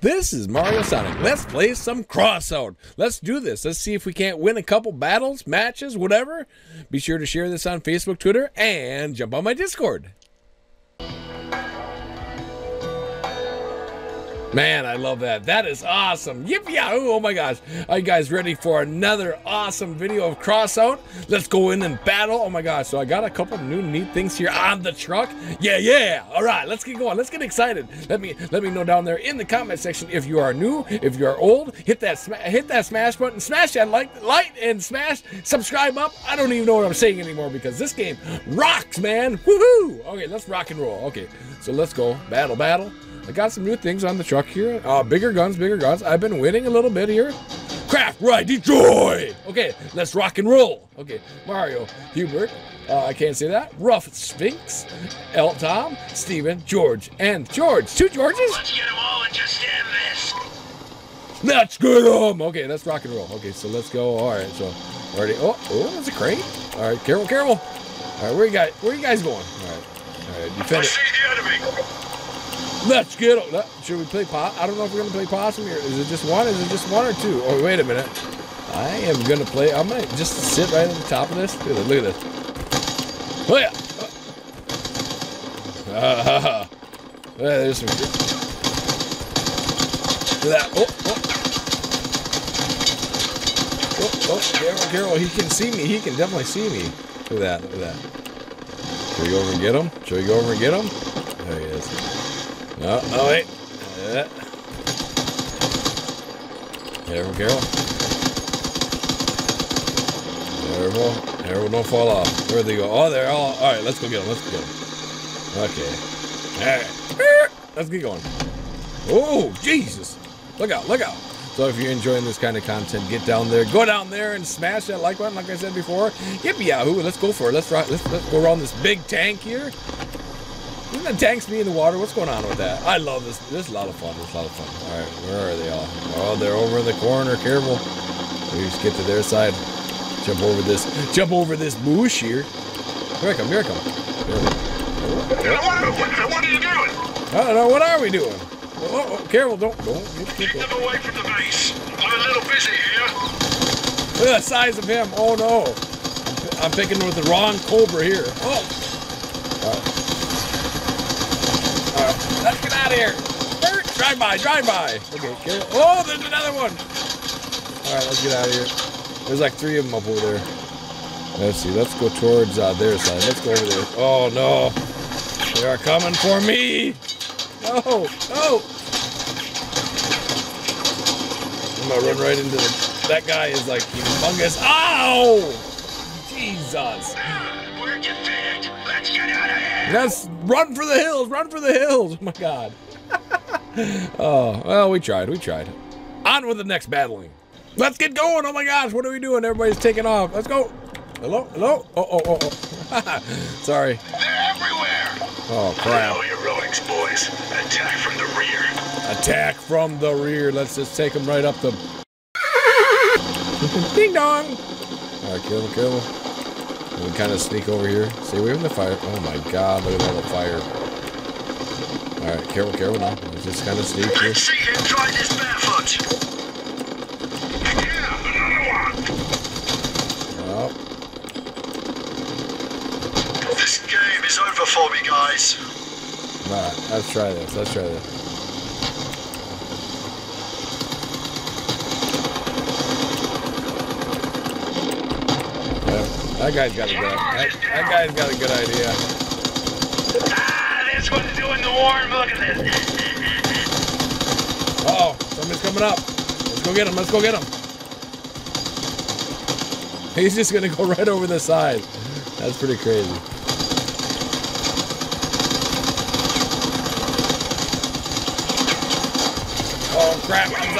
This is Mario Sonic. Let's play some crossout. Let's do this. Let's see if we can't win a couple battles, matches, whatever. Be sure to share this on Facebook, Twitter, and jump on my Discord. Man, I love that. That is awesome. Yippee yahoo! Oh my gosh. Are you guys ready for another awesome video of Crossout? Let's go in and battle. Oh my gosh. So I got a couple new neat things here on the truck. Yeah, yeah. All right, let's get going. Let's get excited. Let me let me know down there in the comment section if you are new, if you are old. Hit that hit that smash button, smash that like like and smash subscribe up. I don't even know what I'm saying anymore because this game rocks, man. Woohoo! Okay, let's rock and roll. Okay, so let's go. Battle, battle. I got some new things on the truck here. Uh, bigger guns, bigger guns. I've been winning a little bit here. Craft, ride, destroy! Okay, let's rock and roll. Okay, Mario, Hubert, uh, I can't say that. Rough Sphinx, El Tom, Steven, George, and George. Two Georges? Let's get them all and just stand this. Let's get them! Okay, let's rock and roll. Okay, so let's go. All right, so already. Oh, oh, that's a crane. All right, careful, careful. All right, where you guys? Where you guys going? All right, all right, I defend it. see the enemy. Let's get. Should we play pot? I don't know if we're gonna play possum here. Is it just one? Is it just one or two? Oh, wait a minute. I am gonna play. I'm going to just sit right at the top of this. Look at this. Look at this. Oh yeah. Uh, ha, ha. Yeah, there's some. Look at that. Oh, oh. Oh, oh, careful. He can see me. He can definitely see me. Look at that. Look at that. Should we go over and get him? Should we go over and get him? There he is. No, oh wait. Yeah. Careful, careful. Careful. Careful, don't fall off. Where'd they go? Oh, they're all. All right, let's go get them. Let's go get them. Okay. All right. Let's get going. Oh, Jesus. Look out, look out. So if you're enjoying this kind of content, get down there. Go down there and smash that like button, like I said before. Yippee yahoo. Let's go for it. Let's, let's, let's go around this big tank here. Tanks me in the water? What's going on with that? I love this. This is a lot of fun. This is a lot of fun. All right, where are they all? Oh, they're over in the corner. Careful. We just get to their side. Jump over this. Jump over this bush here. Here I come. Here I come. Here What, what, what are you doing? I don't know. What are we doing? Oh, oh, oh careful. Don't. Don't. Get them away from the base. I'm a little busy here. Look at the size of him. Oh, no. I'm picking with the wrong Cobra here. Oh. All right. All right. Let's get out of here. Er, Drive by, drive by. Okay, okay. Oh, there's another one. All right, let's get out of here. There's like three of them up over there. Let's see. Let's go towards uh, their side. Let's go over there. Oh, no. They are coming for me. No, no. I'm gonna run right into the. That guy is like humongous. Ow! Jesus. You fit? Let's get out of here. Let's run for the hills. Run for the hills. Oh my God. oh well, we tried. We tried. On with the next battling. Let's get going. Oh my gosh, what are we doing? Everybody's taking off. Let's go. Hello, hello. Oh, oh, oh, oh. Sorry. They're everywhere. Oh crap. your rollings, boys. Attack from the rear. Attack from the rear. Let's just take them right up the. Ding dong. All right, kill him, kill him. We kind of sneak over here. Stay away from the fire. Oh my God! Look at all the fire. All right, careful, careful now. Let's just kind of sneak here. Let's see him try this barefoot. Yeah, another one. Oh, This game is over for me, guys. all right, let's try this. Let's try this. That guy's got a good. That, that guy's got a good idea. Doing the warm. Look at this. Uh oh, somebody's coming up. Let's go get him. Let's go get him. He's just gonna go right over the side. That's pretty crazy. Oh crap! I'm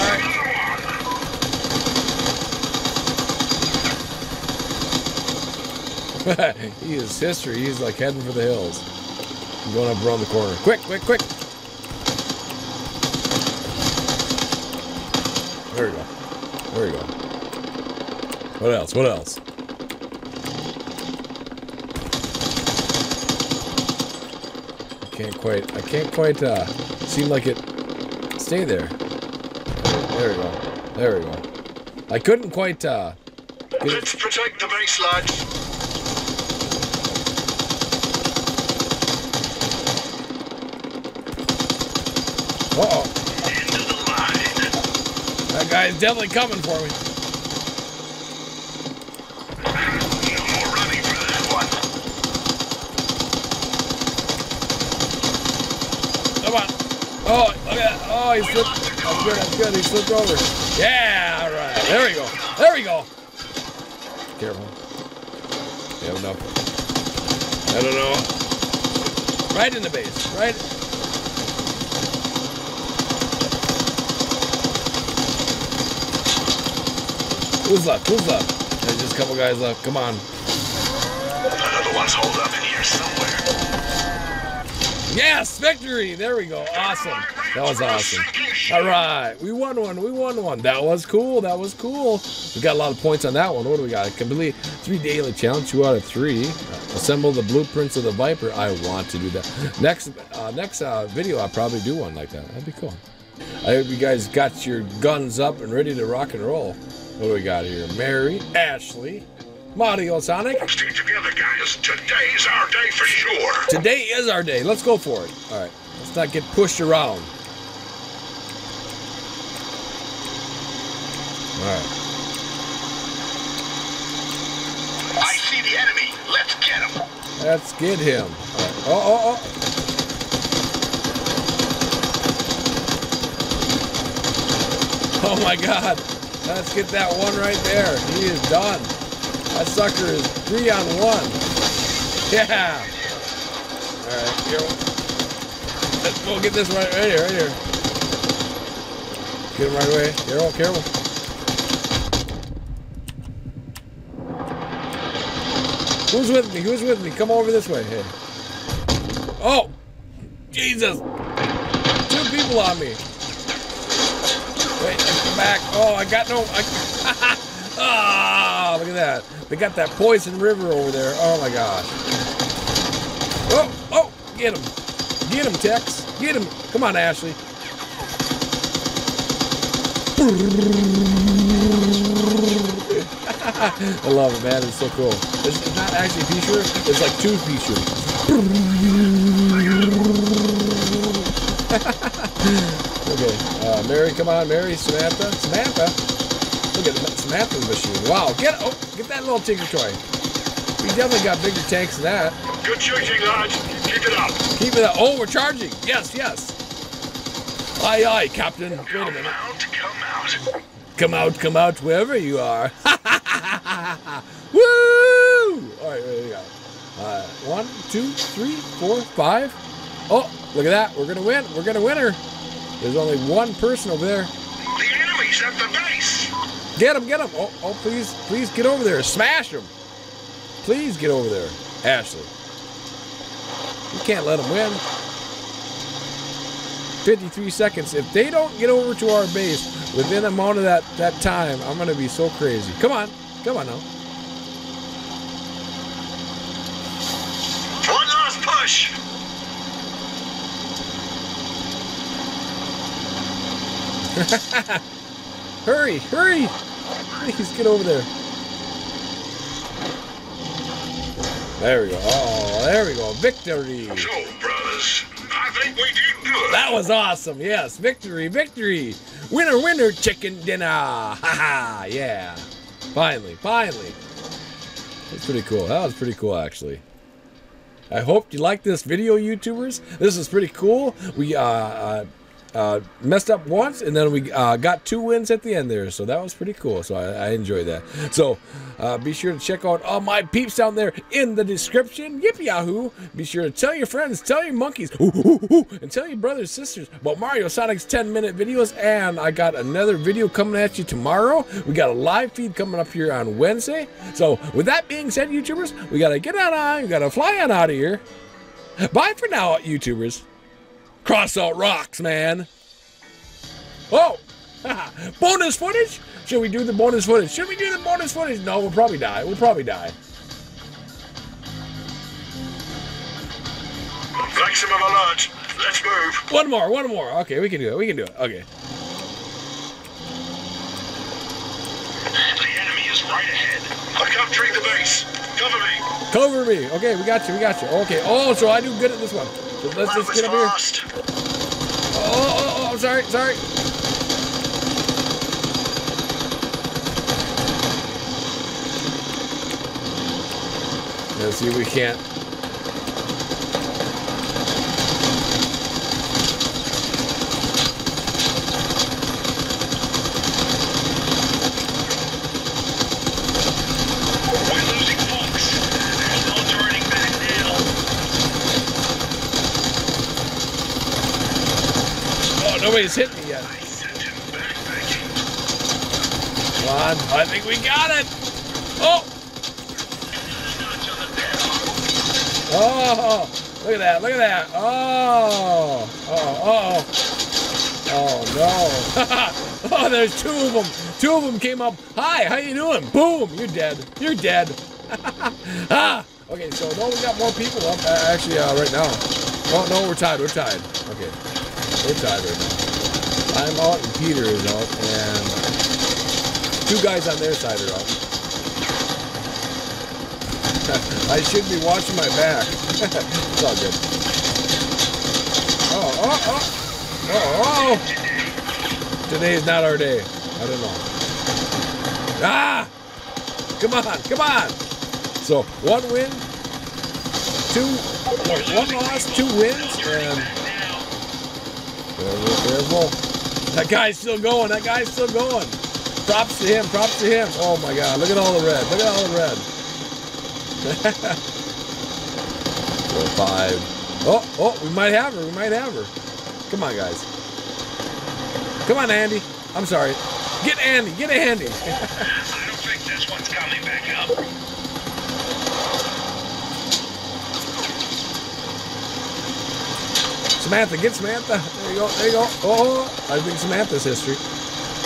sorry. he is history. He's like heading for the hills. I'm going up around the corner. Quick, quick, quick! There we go. There we go. What else? What else? I can't quite. I can't quite uh, seem like it. Stay there. There we go. There we go. I couldn't quite, uh... Let's protect the base, lads. The line. That guy's definitely coming for me. Come on. Oh, look at that. Oh, he slipped. That's good, that's good. He slipped over. Yeah, all right. There we go. There we go. Careful. You have enough. I don't know. Right in the base. Right. Who's left? Who's left? There's just a couple guys left. Come on. Another one's holed up in here somewhere. Yes, victory! There we go. Awesome. That was awesome. All right, we won one. We won one. That was cool. That was cool. We got a lot of points on that one. What do we got? Complete three daily challenge, two out of three. Assemble the blueprints of the Viper. I want to do that. Next, uh, next uh, video, I'll probably do one like that. That'd be cool. I hope you guys got your guns up and ready to rock and roll. What do we got here? Mary, Ashley, Mario, Sonic. Stay together, guys. Today's our day for sure. Today is our day. Let's go for it. All right. Let's not get pushed around. All right. I see the enemy. Let's get him. Let's get him. Right. Oh, oh, oh. Oh my God. Let's get that one right there. He is done. That sucker is three on one. Yeah. All right. Here. Let's go get this right, right here, right here. Get him right away. Careful, careful. Who's with me? Who's with me? Come over this way. Hey. Oh! Jesus! Two people on me. Back. Oh, I got no. Ah, look at that. They got that poison river over there. Oh my gosh. Oh, oh, get him. Get him, Tex. Get him. Come on, Ashley. I love it, man. It's so cool. It's, not actually feature. It's like two features. okay, uh, Mary, come on, Mary, Samantha, Samantha. Look at that Samantha's machine. Wow, get oh, get that little tinker toy. We definitely got bigger tanks than that. Good shooting, lads. Keep it up. Keep it up. Oh, we're charging. Yes, yes. Aye, aye, Captain. Wait a Come minute. out, come out. Come out, come out, wherever you are. Woo! All right, there you go. Uh, one, two, three, four, five. Oh, look at that. We're going to win. We're going to win her. There's only one person over there. The enemy's at the base. Get him, get him. Oh, oh, please, please get over there. Smash him. Please get over there. Ashley. You can't let them win. 53 seconds. If they don't get over to our base within the amount of that, that time, I'm going to be so crazy. Come on. Come on now. One last push. Hurry, hurry. Please get over there. There we go. Oh, there we go. Victory. So, brothers, I think we did good. That was awesome. Yes, victory, victory. Winner, winner, chicken dinner. Ha ha. Yeah. Finally, finally. That's pretty cool. That was pretty cool, actually. I hope you like this video, YouTubers. This is pretty cool. We uh, uh, uh, messed up once, and then we uh, got two wins at the end there. So that was pretty cool. So I, I enjoyed that. So uh, be sure to check out all my peeps down there in the description. Yippee yahoo! Be sure to tell your friends, tell your monkeys, ooh, ooh, ooh, and tell your brothers, sisters about Mario Sonic's 10 minute videos. And I got another video coming at you tomorrow. We got a live feed coming up here on Wednesday. So with that being said, YouTubers, we gotta get on on. We gotta fly on out of here. Bye for now, YouTubers. Crossout rocks, man. Oh! bonus footage? Should we do the bonus footage? Should we do the bonus footage? No, we'll probably die. We'll probably die. Maximum alert. Let's move. One more, one more. Okay, we can do it. We can do it. Okay. The enemy is right ahead. I can't treat the base. Cover me. Cover me. Okay, we got you. We got you. Okay. Oh, so I do good at this one. Let's just get up here. Oh, oh, oh, sorry, sorry. Let's see if we can't. We're losing Fox. There's no turning back now. Oh, nobody's hit me yet. Come on, I think we got it. Oh, oh, look at that, look at that. Oh, oh, oh, oh no. oh, there's two of them. Two of them came up. Hi, how you doing? Boom, you're dead. You're dead. ah, okay, so no, we got more people up. Uh, actually, uh, right now. Oh no, we're tied. We're tied. Okay, we're tied right now. I'm out and Peter is out, and two guys on their side are out. I should be watching my back. it's all good. Oh, oh, oh, oh, oh. Today is not our day. I don't know. Ah! Come on, come on. So one win, two, one loss, two wins, and Now. careful, careful. That guy's still going. That guy's still going. Props to him. Props to him. Oh my God! Look at all the red. Look at all the red. Four, five. Oh, oh, we might have her. We might have her. Come on, guys. Come on, Andy. I'm sorry. Get Andy. Get Andy. I don't think this one's coming back up. Samantha, get Samantha. There you go. There you go. Oh, I think Samantha's history.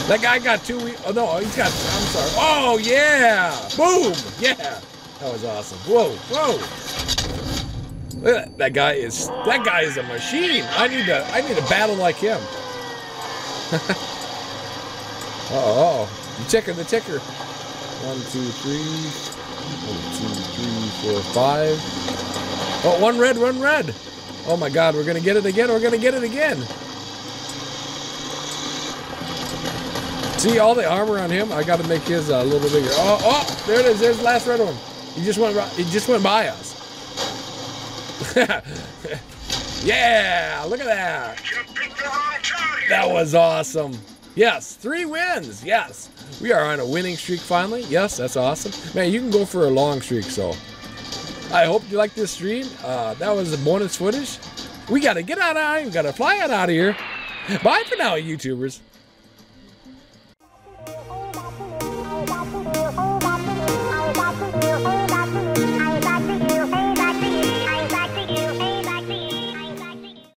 That guy got two. Oh no, he's got. I'm sorry. Oh yeah! Boom! Yeah, that was awesome. Whoa, whoa! Look at that. That guy is. That guy is a machine. I need to. I need to battle like him. uh oh. You checking the ticker? One, two, three. One, two, three, four, five. Oh, one red, one red. Oh my God, we're gonna get it again. We're gonna get it again. See all the armor on him. I got to make his uh, a little bit bigger. Oh, oh, there it is. There's the last red one. He just went. He just went by us. yeah, look at that. That was awesome. Yes, three wins. Yes, we are on a winning streak finally. Yes, that's awesome. Man, you can go for a long streak. So, I hope you like this stream. Uh, that was the bonus footage. We got to get out of here. We got to fly out of here. Bye for now, YouTubers.